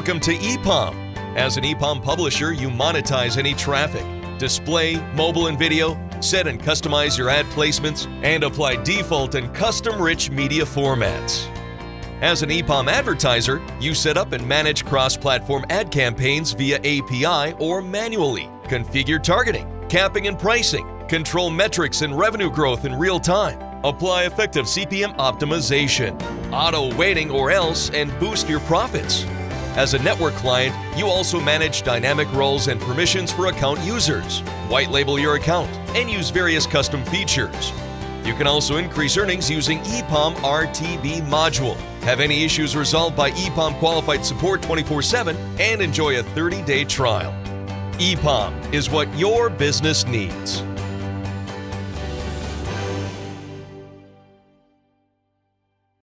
Welcome to EPOM. As an EPOM publisher, you monetize any traffic, display, mobile and video, set and customize your ad placements, and apply default and custom rich media formats. As an EPOM advertiser, you set up and manage cross platform ad campaigns via API or manually, configure targeting, capping and pricing, control metrics and revenue growth in real time, apply effective CPM optimization, auto weighting or else, and boost your profits. As a network client, you also manage dynamic roles and permissions for account users, white label your account, and use various custom features. You can also increase earnings using EPOM RTB module. Have any issues resolved by EPOM qualified support 24 7 and enjoy a 30 day trial. EPOM is what your business needs.